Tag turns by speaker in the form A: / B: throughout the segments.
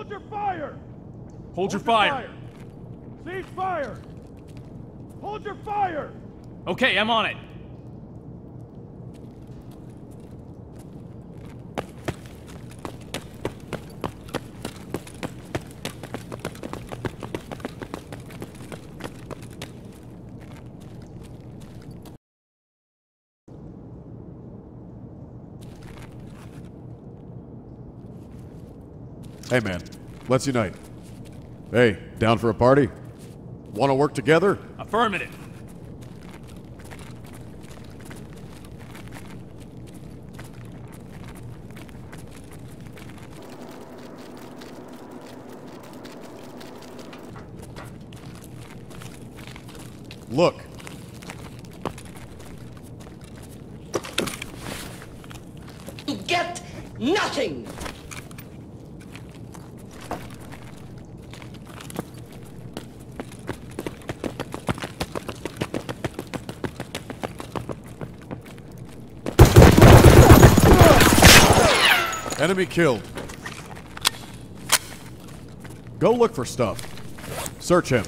A: Hold your fire!
B: Hold your fire.
A: Cease fire! Hold your fire!
B: Okay, I'm on it.
C: Hey, man, let's unite. Hey, down for a party? Want to work together?
B: Affirmative.
C: Look,
D: You get nothing.
C: Enemy killed. Go look for stuff. Search him.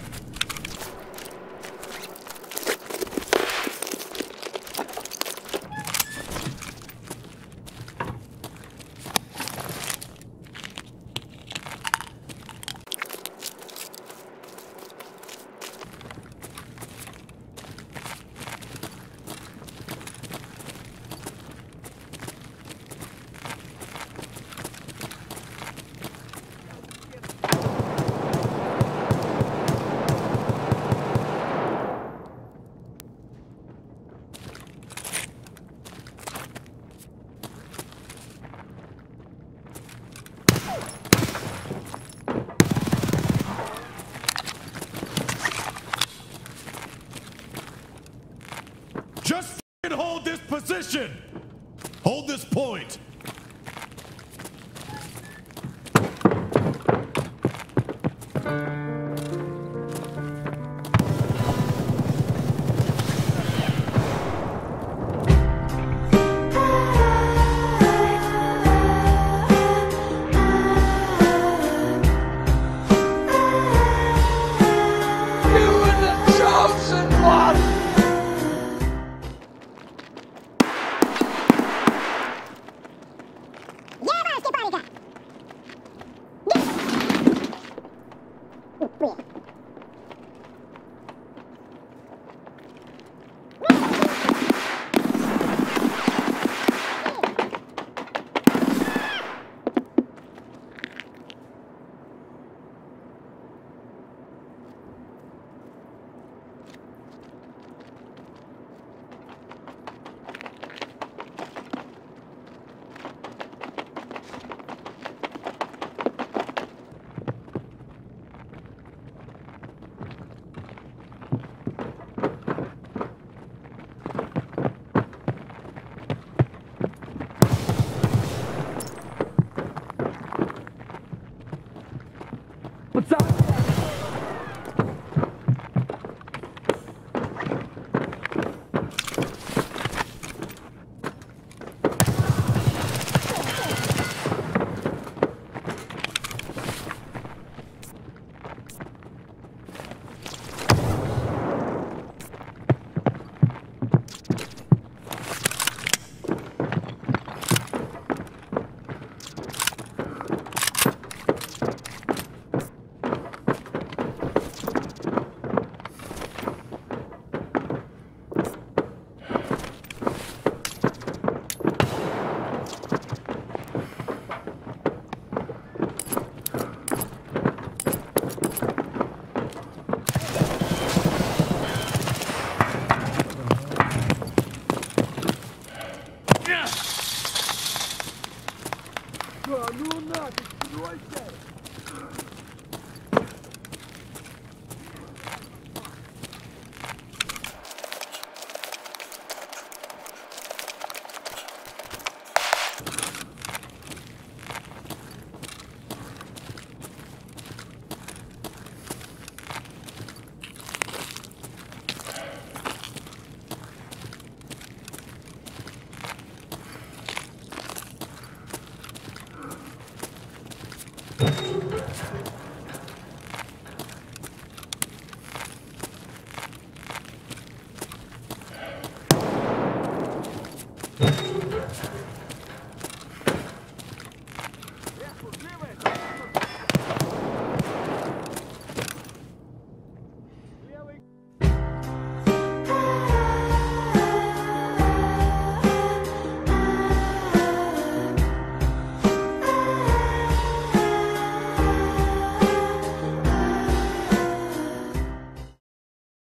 E: Just f***ing hold this position! Hold this point!
D: What's up?